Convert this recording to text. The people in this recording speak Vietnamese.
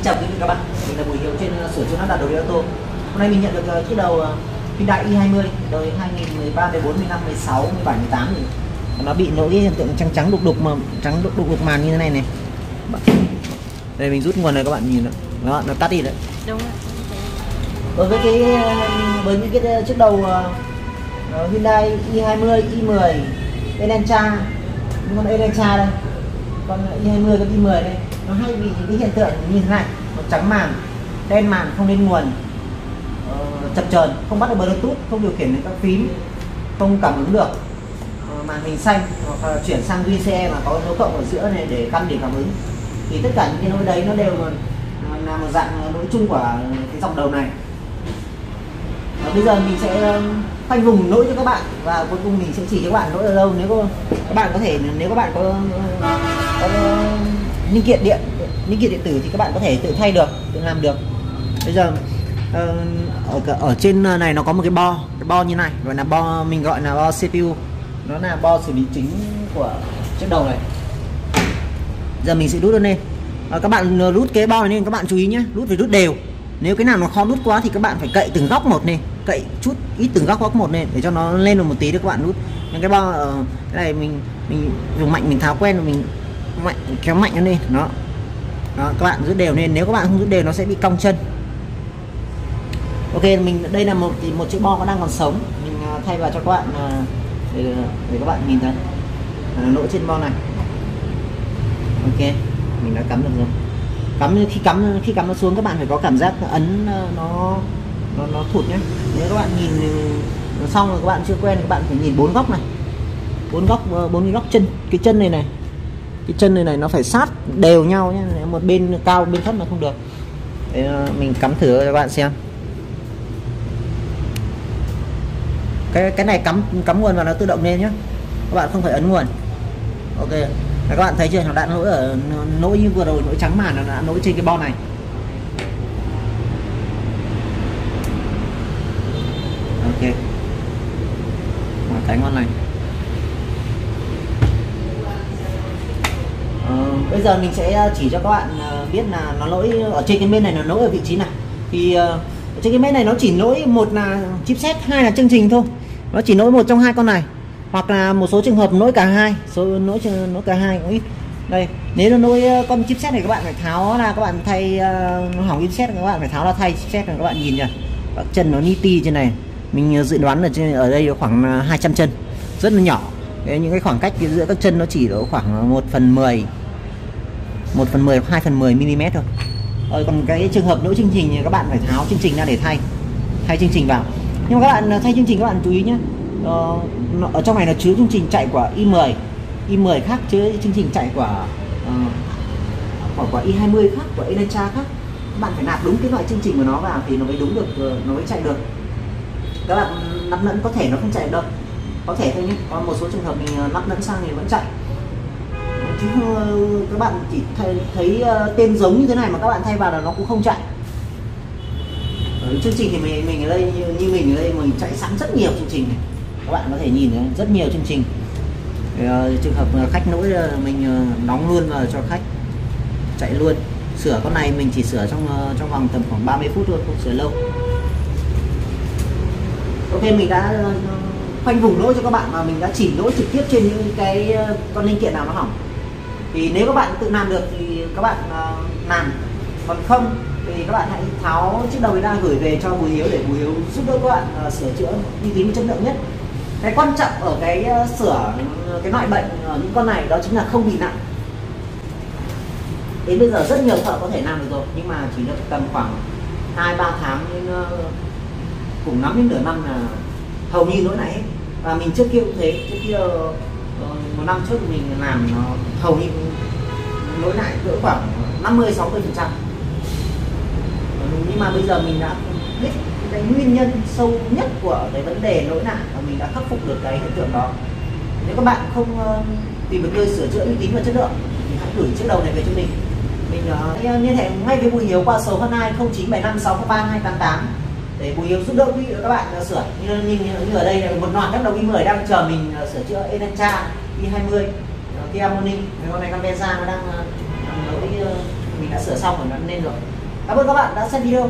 Xin chào quý vị các bạn, mình là Bùi Hiếu trên uh, sửa chữa lắp đặt đầu ô tô. Hôm nay mình nhận được uh, chiếc đầu uh, Hyundai i20 đời 2013, 14, 15, 16, 17, 18 thì nó bị lỗi hiện tượng trắng trắng đục đục mà trắng đục đục, đục màn như thế này này. Đây mình rút nguồn này các bạn nhìn đó, nó tắt đi đấy. đúng rồi Đối với cái với những cái chiếc đầu uh, Hyundai i20, i10, Elantra, con Elantra đây, con i20 con i10 đây nó hay bị những cái hiện tượng như thế này nó trắng màn đen màn không lên nguồn uh, chập chờn không bắt được bluetooth không điều khiển được các phím không cảm ứng được uh, màn hình xanh hoặc là chuyển sang VCE mà có dấu cộng ở giữa này để căn để cảm ứng. Thì tất cả những cái lỗi đấy nó đều là, ờ, là một dạng lỗi chung của cái dòng đầu này. Và bây giờ mình sẽ khoanh vùng lỗi cho các bạn và cuối cùng mình sẽ chỉ cho các bạn lỗi ở đâu. Nếu có, các bạn có thể nếu các bạn có, có linh kiện điện linh kiện điện tử thì các bạn có thể tự thay được tự làm được. Bây giờ ờ, ở ở trên ờ, này nó có một cái bo cái bo như này gọi là bo mình gọi là bo CPU nó là bo xử lý chính của chiếc đầu này. Giờ mình sẽ rút lên. À, các bạn rút cái bo này lên các bạn chú ý nhé rút phải rút đều. Nếu cái nào nó khó rút quá thì các bạn phải cậy từng góc một lên cậy chút ít từng góc góc một lên để cho nó lên được một tí để các bạn rút những cái bo ở cái này mình mình dùng mạnh mình tháo quen rồi mình mạnh kéo mạnh nó lên. Đó. Đó các bạn rút đều lên. Nếu các bạn không rút đều nó sẽ bị cong chân. Ok mình đây là một thì một chiếc bo nó đang còn sống. Mình à, thay vào cho các bạn à, để, à, để các bạn nhìn thấy. À, lỗ trên bo này. Ok mình đã cắm được rồi. Cắm khi cắm khi cắm nó xuống các bạn phải có cảm giác ấn nó nó nó thụt nhé. Nếu các bạn nhìn ừ, xong rồi các bạn chưa quen các bạn phải nhìn bốn góc này. Bốn góc ờ, bốn cái góc chân cái chân này này cái chân này này nó phải sát đều nhau nhé một bên cao, bên thấp là không được. Để ờ, mình cắm thử cho các bạn xem. Cái cái này cắm cắm nguồn vào nó tự động lên nhé các bạn không phải ấn nguồn. Ok. Các bạn thấy chưa? Nó đã lỗi ở lỗi như vừa rồi lỗi trắng màn nó đã lỗi trên cái bo này. Ok. Cái ngon này. Bây giờ mình sẽ ờ, chỉ cho các bạn ờ, biết là nó lỗi ở trên cái bên này nó lỗi ở vị trí nào. Thì ở trên cái bên này nó chỉ lỗi một là chipset hai là chương trình thôi. Nó chỉ lỗi một trong hai con này hoặc là một số trường hợp lỗi cả hai số lỗi lỗi cả hai cũng ít. Đây nếu nó lỗi con chipset này các bạn phải tháo là các bạn thay nó hỏng chipset các bạn phải tháo ra thay chipset này các bạn nhìn nhỉ. Các chân nó niti trên này mình dự đoán là trên ở đây khoảng 200 chân rất là nhỏ. Đấy, những cái khoảng cách giữa các chân nó chỉ độ khoảng 1 phần 10 1 phần 10 2 phần 10 mm thôi. Rồi còn cái trường hợp lỗi chương trình thì các bạn phải tháo chương trình ra để thay thay chương trình vào. Nhưng mà các bạn ờ, thay chương trình các bạn chú ý nhé ờ, ở trong này là chứa chương trình chạy của i10 i10 khác chứa chương trình chạy của uh, của, của i20 khác của Elantra khác. Các bạn phải nạp đúng cái loại chương trình của nó vào thì nó mới đúng được ờ, nó mới chạy được. Các bạn nắp lẫn có thể nó không chạy được đâu. Có thể thôi nhé. Có một số trường hợp mình nắp lẫn sang thì vẫn chạy. Ờ, các bạn chỉ thấy, thấy tên giống như thế này mà các bạn thay vào là nó cũng không chạy. Ở chương trình thì mình mình ở đây như, như mình ở đây mình chạy sẵn rất nhiều chương trình này. Các bạn có thể nhìn thấy rất nhiều chương trình. Uh, trường hợp khách nỗi mình nóng đóng luôn vào cho khách chạy luôn. Sửa con này mình chỉ sửa trong trong vòng tầm khoảng 30 phút thôi không sửa lâu. Ok mình đã khoanh vùng lỗi cho các bạn mà mình đã chỉ lỗi trực tiếp trên những cái con linh kiện nào nó hỏng thì nếu các bạn tự làm được thì các bạn uh, làm. Còn không thì các bạn hãy tháo chiếc đầu ra gửi về cho Bùi Hiếu để Bùi Hiếu giúp đỡ các bạn uh, sửa chữa uy tín chất lượng nhất. Cái quan trọng ở cái uh, sửa cái loại bệnh ở những con này đó chính là không bị nặng. Đến bây giờ rất nhiều thợ có thể làm được rồi nhưng mà chỉ được tầm khoảng hai ba tháng nên cùng lắm đến nửa năm là hầu như lỗi này hết. Và mình trước kia cũng thế trước kia một năm trước mình làm nó hầu như lỗi lại cỡ khoảng 50 60 phần trăm. Nhưng mà bây giờ mình đã biết cái nguyên nhân sâu nhất của cái vấn đề lỗi nạn và mình đã khắc phục được cái hiện tượng đó. Nếu các bạn không ờ, tìm được nơi sửa chữa uy tín và chất lượng thì hãy gửi chiếc đầu này về cho mình. Mình uh, liên hệ ngay với Bùi Hiếu qua số hotline 0975 603 288 để bù yếu giúp đỡ quý vị và các bạn à, sửa. Như, như, như ở đây là một loạt các đầu i10 đang chờ mình à, sửa chữa Elantra i20 à, Kia Morning con này con nó đang lỗi ờ, mình đã sửa xong rồi nó lên rồi. Cảm ơn các bạn đã xem video.